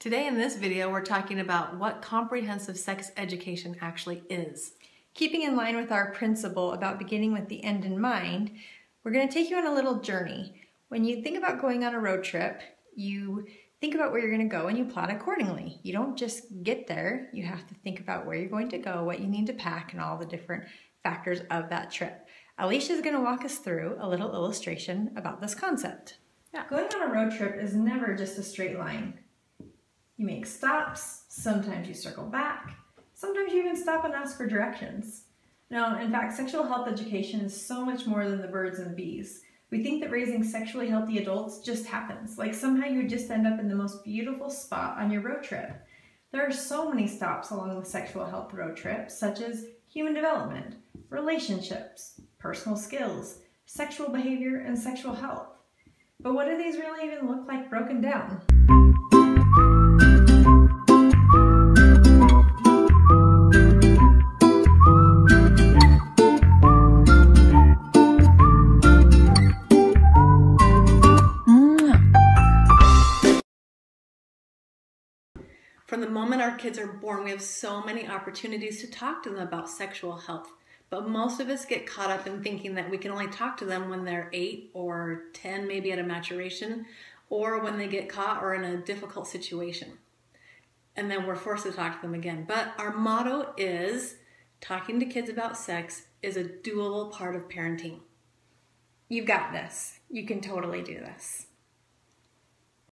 Today in this video, we're talking about what comprehensive sex education actually is. Keeping in line with our principle about beginning with the end in mind, we're going to take you on a little journey. When you think about going on a road trip, you think about where you're going to go and you plot accordingly. You don't just get there, you have to think about where you're going to go, what you need to pack, and all the different factors of that trip. Alisha is going to walk us through a little illustration about this concept. Yeah. Going on a road trip is never just a straight line. You make stops, sometimes you circle back, sometimes you even stop and ask for directions. Now, in fact, sexual health education is so much more than the birds and bees. We think that raising sexually healthy adults just happens, like somehow you just end up in the most beautiful spot on your road trip. There are so many stops along the sexual health road trip, such as human development, relationships, personal skills, sexual behavior, and sexual health. But what do these really even look like broken down? From the moment our kids are born, we have so many opportunities to talk to them about sexual health. But most of us get caught up in thinking that we can only talk to them when they're eight or 10, maybe at a maturation, or when they get caught or in a difficult situation. And then we're forced to talk to them again. But our motto is talking to kids about sex is a doable part of parenting. You've got this. You can totally do this.